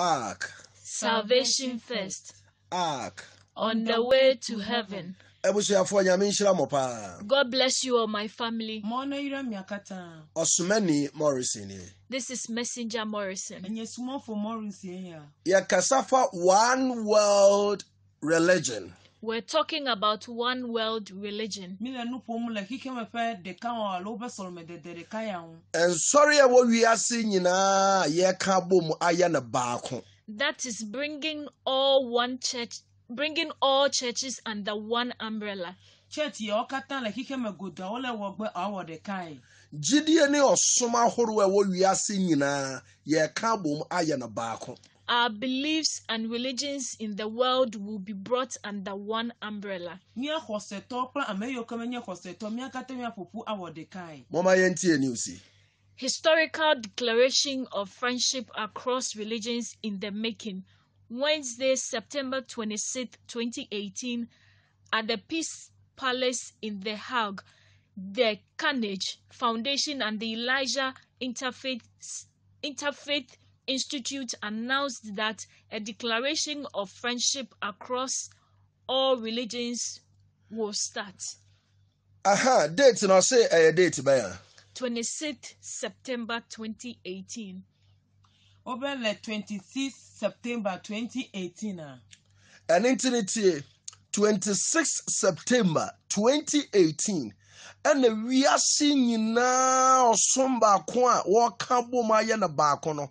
Ark. Salvation First. Ark. On the way to heaven. god bless you all my family ɔsomani morrison this is messenger morrison yɛkasa fa one world religion we're talking about one world religion. And sorry, That is bringing all one church, bringing all churches under one umbrella. Church, gyidie ne ɔsom ahorow a ɛwɔ wiase nyinaa yɛreka abom ayɛ no baako our beliefs and religions in the world will be brought under one umbrella. Historical Declaration of Friendship Across Religions in the Making, Wednesday, September 26, 2018, at the Peace Palace in The Hague, the Carnegie Foundation and the Elijah Interfaith, Interfaith Institute announced that a declaration of friendship across all religions will start. Aha, date na say a date baya. 26th September 2018. Obele 26th September 2018 ah. Ɛne ntini tie 26 September 2018 ɛna wiase nyinaa now. baako a wɔka bom ayɛ no baako no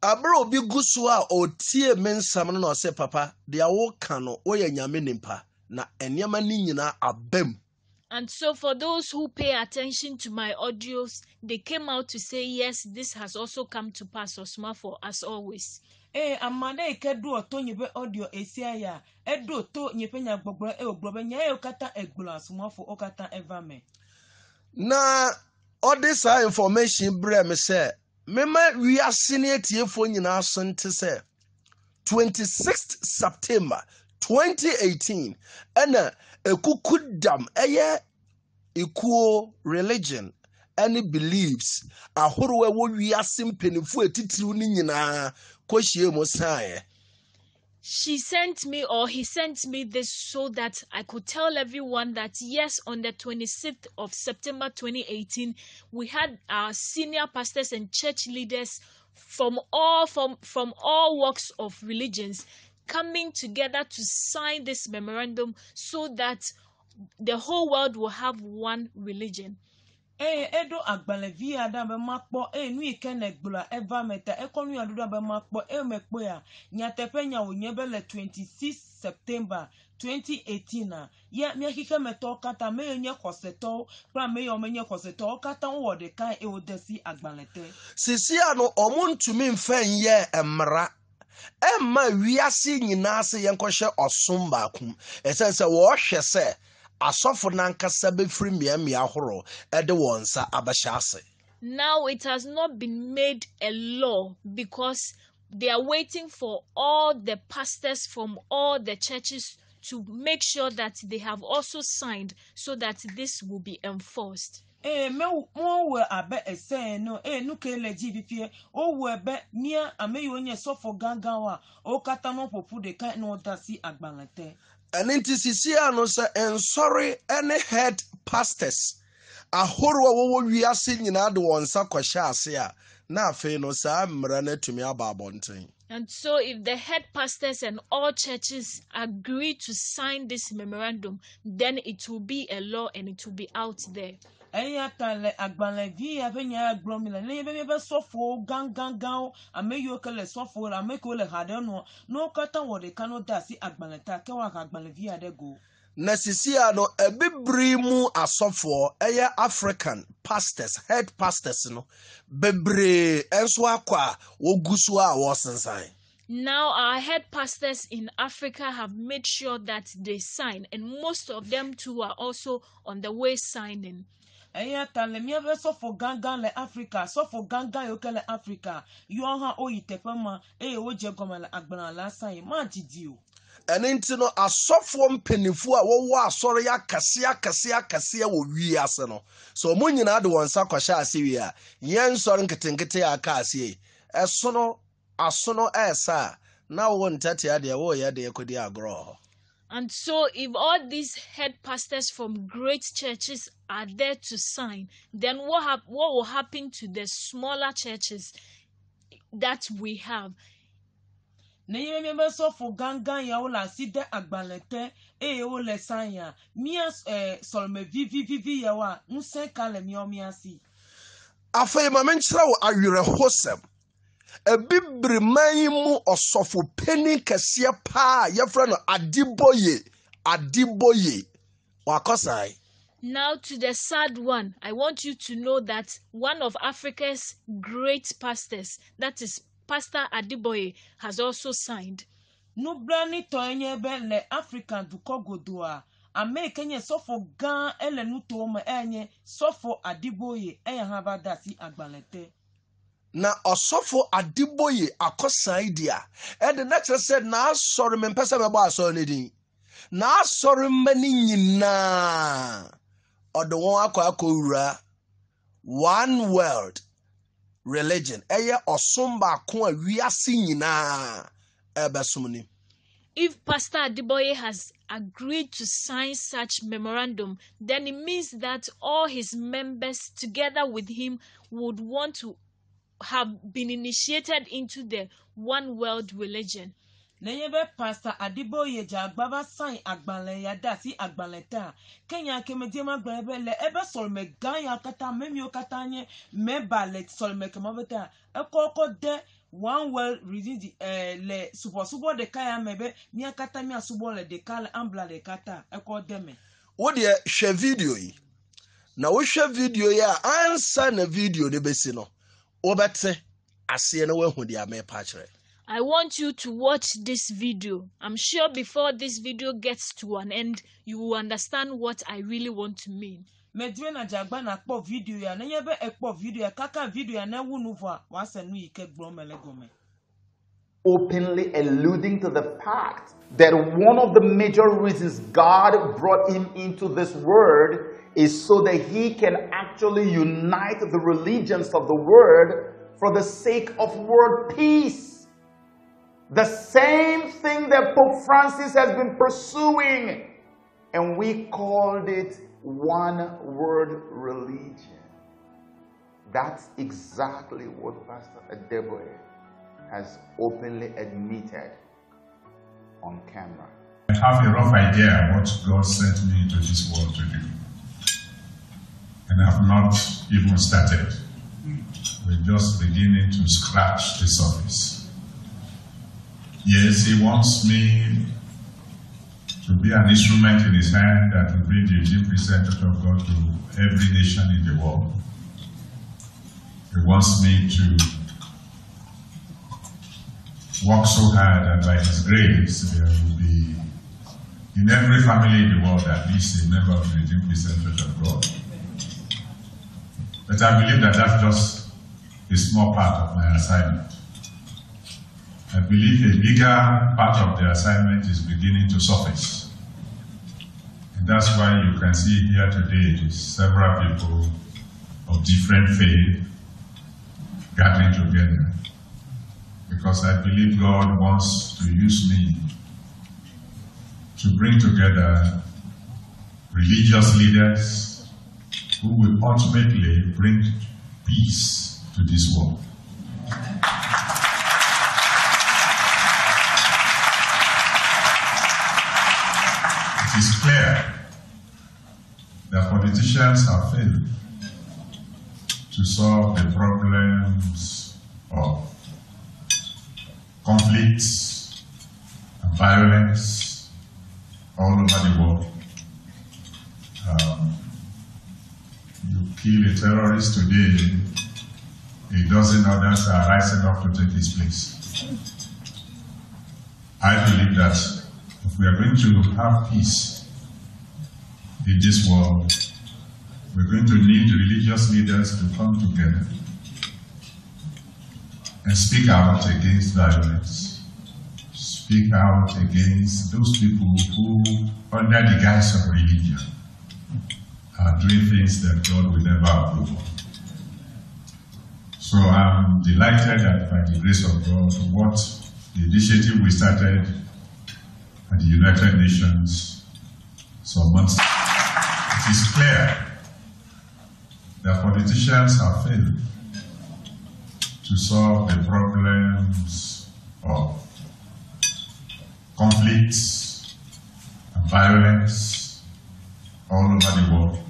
abere obi gu so a otie me nsɛm no na ɔsɛ papa deɛ woka no woyɛ nyame nipa na nneɛma no nyinaa aba mu And so, for those who pay attention to my audios, they came out to say, Yes, this has also come to pass, Osma, for as always. Eh, amada eke du oto nyepe audio esia ya edu oto nyepe nya gbogboro e ogboro nya e okata egboro asomafo okata evame na all this information brɛ me sɛ mema wiase ne atiefoɔ nyinaa so nte sɛ 26 september 2018 ɛna ekuku dam ɛyɛ ekuo religion ɛne beliefs ahorow ɛwɔ wiase mpanimfoɔ atitiriw ne nyinaa kɔhyia mu saeɛ she sent me or he sent me this so that I could tell everyone that yes, on the 26th of September 2018, we had our senior pastors and church leaders from all from from all walks of religions coming together to sign this memorandum so that the whole world will have one religion. eye eɖo agbalẽvi aɖe be makpɔ eye nu yi ke ne gblɔa eva me ta ekɔ nu ya ɖoɖo abe makpɔ eye me kpɔa nyateƒe nya wònye be le 26 september 2018 a ya miaxixemetɔwo katã ame nye xɔsetɔwo kple ame yiwo menye xɔsetɔwo katã wowɔ ɖeka eye wode si agbalẽ te. sisia no ɔmuntumi mfɛn yɛ mmara ɛma wiase nyinaa se yɛnkɔhyɛ ɔsum baako ɛsɛn sɛ wɔɔhwɛ sɛ asɔfo n'ankasa bɛfiri mmeammea ahorow de wɔn nsa abɛhyɛ ase. Now it has not been made a law because they are waiting for all the pastors from all the churches to make sure that they have also signed so that this will be enforced. ee eh, mewo wɔ abɛ ɛsɛn no ee eh, nuke le dzi fifie wowɔ ɛbɛ nia ame yiwo nye sɔfo gãgãwo a wokatã no si agbalẽ TCC, nti sisia no sɛ nsɔre ne head pastors ahorow a wɔwɔ wiase nyinaa de wɔn nsa kɔhyɛ ase a na afei no saa mmara no atumi aba abɔnten And so, if the head pastors and all churches agree to sign this memorandum, then it will be a law and it will be out there. eya ta le agbalẽvi ya ƒe nya gblɔm le ne ebe míaƒe sɔfowo gãgãgãwo ame yiwo ke le sɔfowo le ame kewo le ha ɖe nua ne wo katã wɔ ɖeka ne wode asi agbalẽ ta ke woaha agbalẽvi ya ɖe go na sisia no ebibiri mu asɔfoɔ ɛyɛ african pastors head pastors no bebree nso akɔ a wogu so a wɔresensan. Now, our head pastors in Africa have made sure that they sign, and most of them too are also on the way signing. eya ta le míaƒe sɔfo gãgã le afrika sɔfo gãgã yiwo ke le afrika yiwo hã woyi teƒe ma eye wodze gɔme le agbalẽ la sa yi ma didi o ɛno nti no asɔfoɔ mpanimfoɔ a wɔwɔ asɔre akɛseɛ akɛseɛ akɛseɛ wɔ wie ase no so ɔmo nyinaa de wɔn nsa kɔhyɛ ase wie a yɛn nsɔre nketenkete a aka aseɛ ɛsono asono ɛɛsa a na wɔwɔ ntatea deɛ wɔɔyɛ deɛ kɔdi agorɔ hɔ And so, if all these head pastors from great churches are there to sign, then what, hap- what will happen to the smaller churches that we have? asi de eye wole mia vivivivi mia si. mi n wo ebibiri man mu ɔsɔfo panyin kɛseɛ paa yɛfrɛ no adiboye adiboye wakɔsae. Now, to the sad one, I want you to know that one of Africa's great pastors, that is Pastor Adiboye, has also signed. nubla ni tɔn nye be le dukɔ godoa ame nye sɔfo gã ele nutowo me eye sɔfo adiboye eye hã va de asi agbalẽ te na ɔsɔfo Adiboye akɔsan di a ɛde na kyerɛ sɛ n'asɔre mpɛ sɛ mɛbɔ asɔre no din n'asɔre mma no nyinaa ɔde wɔn akɔ akɔwura one world religion ɛyɛ ɔsom baako a wiase nyinaa ɛbɛsom ni. If Pastor Adiboye has agreed to sign such memorandum, then it means that all his members, together with him, would want to have been initiated into the one world religion. lẹ́yìn bẹ́ẹ̀ pásítà àdìbòye jàgbábá sáìn àgbàlẹ̀ yàda sí àgbàlẹ̀ tà kẹ́yìn akẹ́mẹ́dé má gbẹ̀rẹ̀ bẹ́ẹ̀ lẹ ẹbẹ̀ sọ̀rọ̀mẹ̀ gáyà kata mẹ́mi ó kata yẹn mẹ́bàlẹ̀ sọ̀rọ̀mẹ̀ kẹ́mọ́ bẹ́ẹ̀ tà ẹ kọ́kọ́ dẹ́ one well reading di ẹ lẹ subọ̀subọ̀ ɖeka ya mẹ́ bẹ́ mía kata mía lẹ ɖeka ambla ɖeka tà ẹ kọ́ dẹ́ mẹ́. wo deɛ hwɛ video yi na wohwɛ video yi a ansa na video no bɛsi no na I want you to watch this video. I'm sure before this video gets to an end, you will understand what I really want to mean. na jagba na video ya video ya kaka video ya nu Openly alluding to the fact that one of the major reasons God brought him into this world is so that he can actually unite the religions of the world for the sake of world peace. The same thing that Pope Francis has been pursuing, and we called it one world religion. That's exactly what Pastor Adeboye has openly admitted on camera. I have a rough idea what God sent me into this world to do and have not even started. We're just beginning to scratch the surface. Yes, he wants me to be an instrument in his hand that will bring the Egyptian representative of God to every nation in the world. He wants me to work so hard that by his grace there will be in every family in the world at least a member of the Egyptian Christian of God. But I believe that that's just a small part of my assignment. I believe a bigger part of the assignment is beginning to surface. And that's why you can see here today several people of different faith gathering together. Because I believe God wants to use me to bring together religious leaders, who will ultimately bring peace to this world. It is clear that politicians have failed to solve the problems of conflicts and violence all over the world. Um, to kill a terrorist today, a dozen others are rising up to take his place. I believe that if we are going to have peace in this world, we're going to need religious leaders to come together and speak out against violence, speak out against those people who, under the guise of religion, are doing things that God will never approve of. So I'm delighted that by the grace of God, what the initiative we started at the United Nations some months it is clear that politicians have failed to solve the problems of conflicts and violence all over the world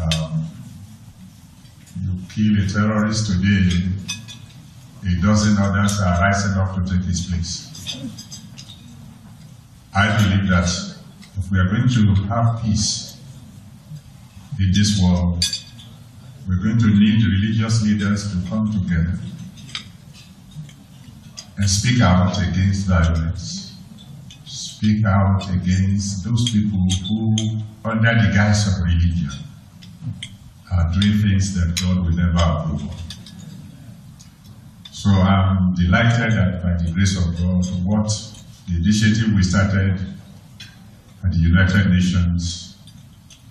um, you kill a terrorist today, a dozen others are rising up to take his place. I believe that if we are going to have peace in this world, we're going to need religious leaders to come together and speak out against violence, speak out against those people who, under the guise of religion, are doing things that God will never approve of. So I'm delighted that by the grace of God, what the initiative we started at the United Nations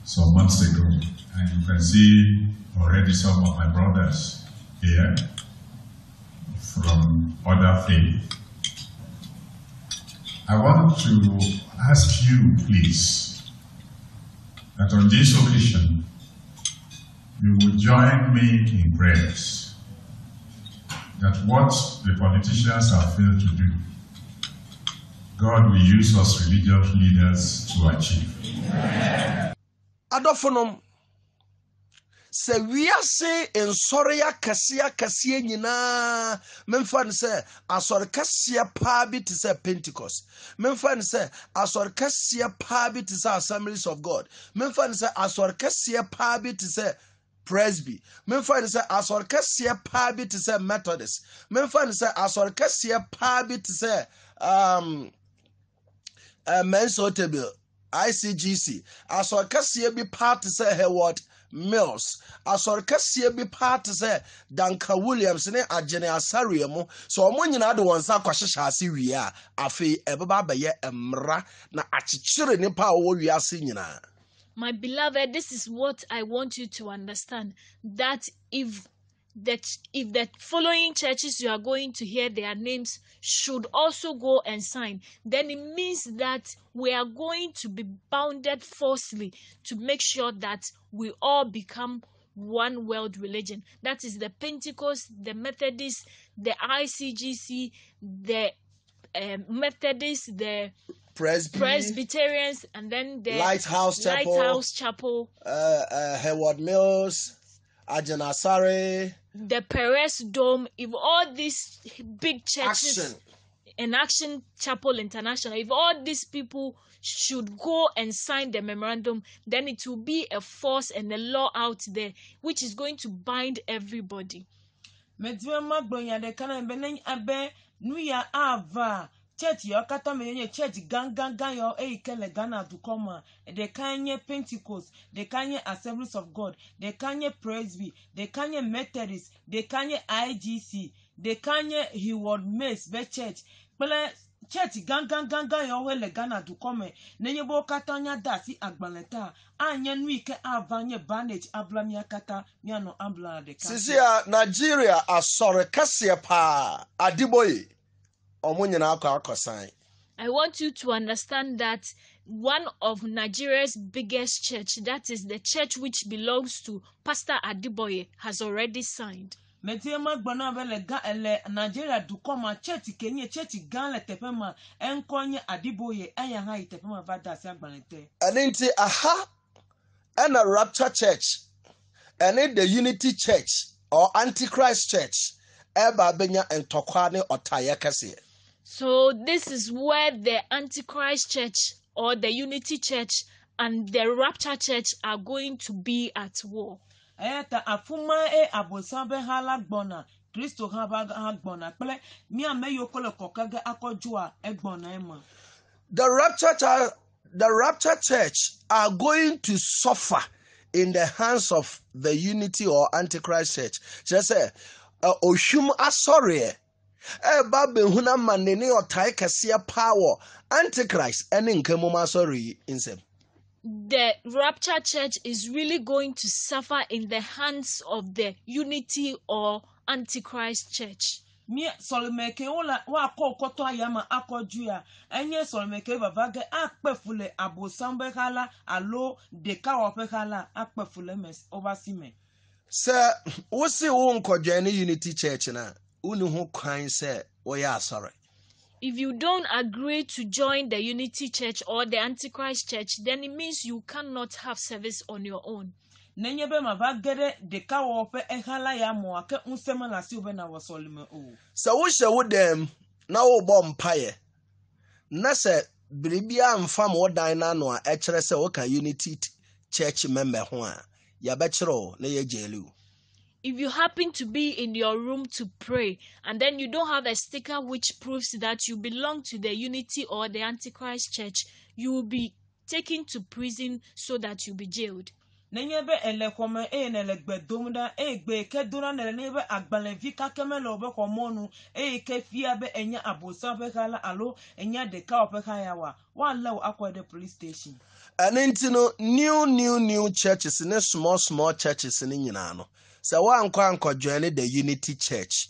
some months ago, and you can see already some of my brothers here from other faith. I want to ask you, please, that on this occasion, you will join me in prayers that what the politicians have failed to do, God will use us religious leaders to achieve. Adɔfonom, sɛ wiase nsɔre akɛseɛ akɛseɛ nyinaa memfa no sɛ asɔre kɛseɛ paa bi te sɛ pentecost memfa no sɛ asɔre kɛseɛ paa bi te sɛ assemblies of god memfa no sɛ asɔre kɛseɛ paa bi te sɛ presby memfa no sɛ asɔre kɛseɛ paa bi te sɛ methodist memfa no sɛ asɔre kɛseɛ paa bi te sɛ um, uh, mensotable icgc asɔre kɛseɛ bi paa te sɛ heward mills asɔre kɛseɛ bi paa te sɛ danka williams ne agyene asareɛ mu sɛ ɔmo nyinaa de wɔn nsa akɔhyehyɛ ase wie a afei ɛbɛba abɛyɛ mmara na akyekyere nipa a wɔwɔ wiase nyinaa My beloved, this is what I want you to understand that if that if the following churches you are going to hear their names should also go and sign, then it means that we are going to be bounded forcefully to make sure that we all become one world religion. That is the Pentecost, the Methodist, the ICGC, the uh, Methodist, the Presby, Presbyterians, and then the Lighthouse Chapel, Lighthouse Chapel, uh, uh, Heward Mills, Agyin Asare, the Perez Dome, if all these big churches, Action. and Action Chapel International, if all these people should go and sign the memorandum, then it will be a force and a law out there which is going to bind everybody. church yɛ ɔkata mɛ yɛ church gangangan yɛ eyi kɛlɛ ghana dukɔ mu a ɛdeka nye pentikos deka nye assemblies of god deka nye presby deka nye methodist deka nye igc deka nye heward mace bɛ church kple church gangangangan yɛ ɔwɔ le ghana dukɔ mɛ nenye be wo katã nya da asi agbalẽ ta anye nu yi ke ava nye bandage abla mia katã mianɔ ambulance ɖeka. sisi a nigeria asɔre kɛseɛ paa adiboye ɔmo nyinaa kɔ akɔsan. I want you to understand that one of Nigeria's biggest church, that is the church which belongs to Pastor Adiboye, has already signed. mɛti ɛma gbɔna bɛ le gã nigeria dukɔ ma tsɛti ke nye tsɛti le teƒe ma ɛŋkɔ nye adibo ye eya hã yi ma va da asi aha Ena rapture church ɛni the unity church or antichrist church Eba abenya ntɔkwa ne ɔtayɛ kɛseɛ. So this is where the Antichrist Church or the Unity Church and the Rapture Church are going to be at war. Eta afuma e abosan be hala gbona kristo hã va gbɔna kple mi ame yiwo ke le kɔkege akɔdzoa egbɔna ema. the rapture church the rapture church are going to suffer in the hands of the unity or antichrist church kyerɛ sɛ ohwim asɔreɛ ɛreba abɛhunu ama ne ne ɔtae kɛseɛ paa wɔ antichrist ɛne nkammom asɔre yi nsɛm the rapture church is really going to suffer in the hands of the unity or antichrist church. mie sɔlɔmɛkɛ wola woakɔ kɔtɔ ayama akɔdui a enye sɔlɔmɛkɛ vava ge akpɛfu le abosam ƒe alo dekawɔ ƒe xa la akpɛfu le eme woƒe asi sɛ wosi wo nkɔdua ne unity church na wone ho kwan sɛ wɔyɛ asɔre if you don't agree to join the unity church or the antichrist church then it means you cannot have service on your own nenye bɛ ma va ge ɖe ɖeka wɔwɔ ƒe ehala ya mɔa ke ŋusẽ mele asiwo bena wɔsɔlime o sɛ wohyɛ wo dɛm na wobɔ mpaeɛ na sɛ biribiara mfa ma wo dan n'ano a ɛkyerɛ sɛ woka unity church member ho a yɛbɛkyerɛ o na yɛgye eliw if you happen to be in your room to pray and then you don't have a sticker which proves that you belong to the Unity or the Antichrist Church, you will be taken to prison so that you'll be jailed. nenye be ele eye e ne le dom ɖa eye ke dom ɖa ne le nenye be agbalẽvi kake mele wobe xɔ mɔnu eye ke fia be enya abosa ƒe xa alo enya ɖeka woƒe xa ya wa woalé wo akɔe ɖe police station. ɛne nti no new new new churches ne small small churches ne nyinaa no. sɛ woankɔ join the unity church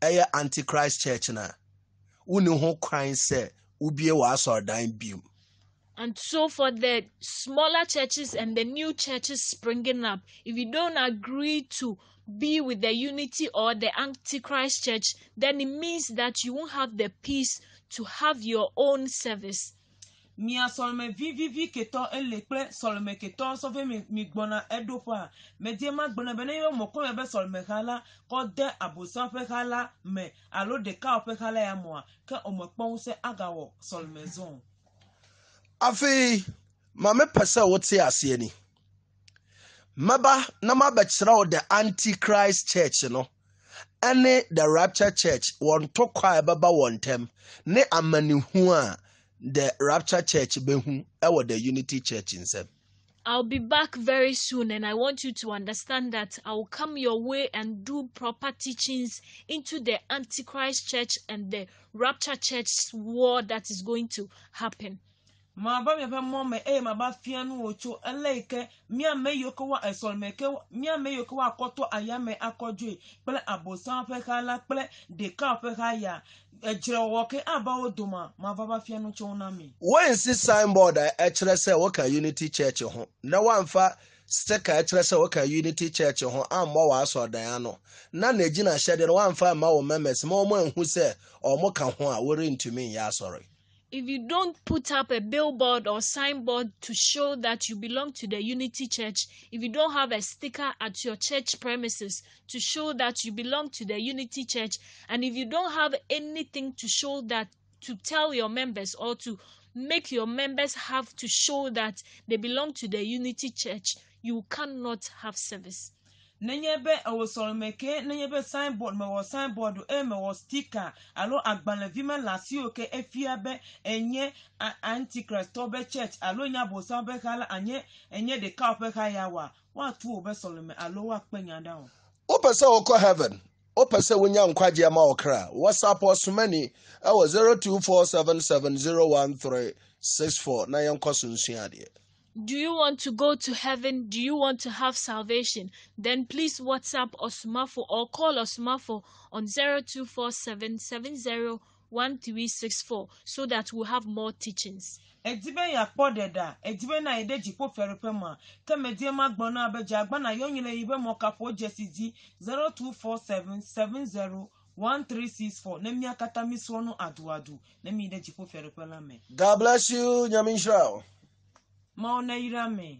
ɛyɛ antichrist church na woni ho kwan sɛ or dying beam." And so, for the smaller churches and the new churches springing up, if you don't agree to be with the unity or the Antichrist church, then it means that you won't have the peace to have your own service. mia sɔlɔmɛ vivivi ketɔ ele kple sɔlɔmɛ ketɔ sɔfɛ mi gbɔna eɖoƒea medie ma gbɔna be ne yɔ mɔkɔmɛ be sɔlɔmɛ xa la kɔ de abosɔn ƒe xa la me alo ɖekawo ƒe xa la ya mɔa ke wɔmekpɔ ŋusẽ agawɔ sɔlɔmɛ zɔn. afei maame pɛ sɛ aseɛ ni mmaba na mabɛkyerɛ wo the antichrist church no ɛne the rapture church wɔn tokwa a ɛbɛba wɔn ntɛm ne amanihu a the Rapture Church behu ɛwɔ the Unity Church nsɛm. I'll be back very soon, and I want you to understand that I will come your way and do proper teachings into the Antichrist Church and the Rapture Church war that is going to happen. maba miaƒe mɔ me eye eh, maba fia nu wò tso ele yi ke miame yiwo ke wa esɔlime ke miame yiwo ke wa akɔtɔ ayame akɔdzoe kple abosam ƒe xa la kple ɖeka ƒe xa ya edzrewɔwɔ ke aba wo dome mava va fia nu tso na mi. wɔnsi signboard ɛkyerɛ eh, eh, sɛ wɔka unity church ho na wɔamfa sika ɛkyerɛ sɛ wɔka unity church ho ammɔ wɔasɔdan ano na na egyina hyɛdeɛ no wɔamfa ama wɔn members ma wɔn ahu sɛ wɔn ka ho a wɔrentumi nyɛ asɔre. if you don't put up a billboard or signboard to show that you belong to the Unity Church, if you don't have a sticker at your church premises to show that you belong to the Unity Church, and if you don't have anything to show that to tell your members or to make your members have to show that they belong to the Unity Church, you cannot have service. nenye be ewosɔlime ke nenye be signboard mewɔ signboard eye mewɔ stika alo agbalẽvi me le asiwo ke efia be enye antikristɔ be church alo nyabosawo be xa la anye enye ɖeka woƒe xa ya wa woatu wo be sɔlime alo woakpe nya ɖa o. wopɛ sɛ wokɔ heaven wopɛ sɛ wonya nkwagye ama wo whatsapp ɔsomani ɛwɔ 0247701364 na yɛnkɔ so nsuadeɛ Do you want to go to heaven? Do you want to have salvation? Then please WhatsApp Osmafo or call Osmafo on 0247701364 so that we have more teachings. edibe ya kpɔ deda edibe na ede ɖe dziƒo fɛriƒe ma ke medie ma gbɔ na be dzagba na yɔ nyile yi be mɔkafo dzesi dzi zero two four seven seven zero one three six four ne mía katã mi srɔ̃ nu aduadu ne mi ɖe me. god bless you nyamisrael. moneire me